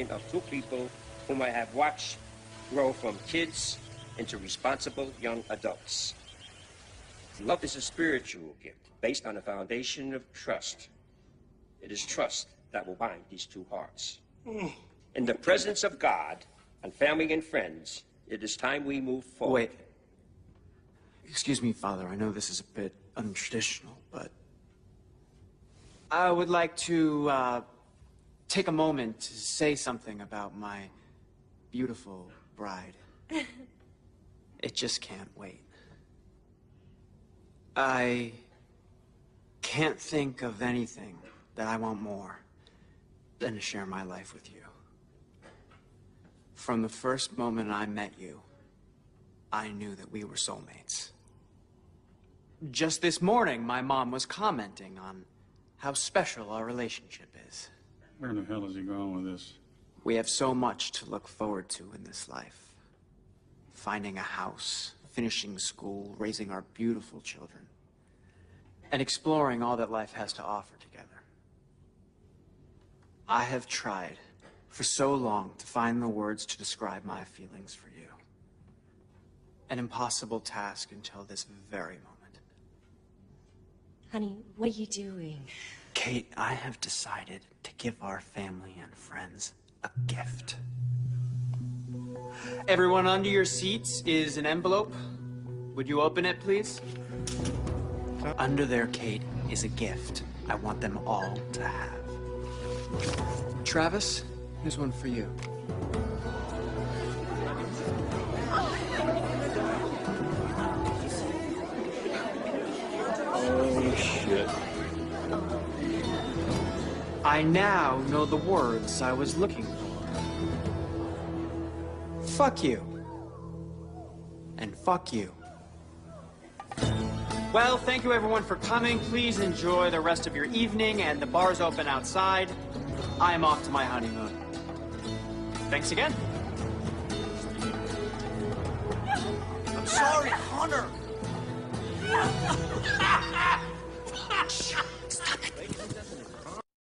of two people whom I have watched grow from kids into responsible young adults. Love is a spiritual gift based on a foundation of trust. It is trust that will bind these two hearts. In the presence of God and family and friends, it is time we move forward. Wait. Excuse me, Father. I know this is a bit untraditional, but I would like to uh, take a moment to say something about my beautiful bride. it just can't wait. I can't think of anything that I want more than to share my life with you. From the first moment I met you, I knew that we were soulmates. Just this morning, my mom was commenting on how special our relationship is. Where the hell is he going with this? We have so much to look forward to in this life. Finding a house, finishing school, raising our beautiful children, and exploring all that life has to offer together. I have tried for so long to find the words to describe my feelings for you. An impossible task until this very moment. Honey, what are you doing? Kate, I have decided to give our family and friends a gift. Everyone under your seats is an envelope. Would you open it, please? Under there, Kate, is a gift I want them all to have. Travis, here's one for you. I now know the words I was looking for. Fuck you. And fuck you. Well, thank you everyone for coming. Please enjoy the rest of your evening, and the bar's open outside. I am off to my honeymoon. Thanks again. I'm sorry, Hunter.